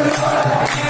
Allah'a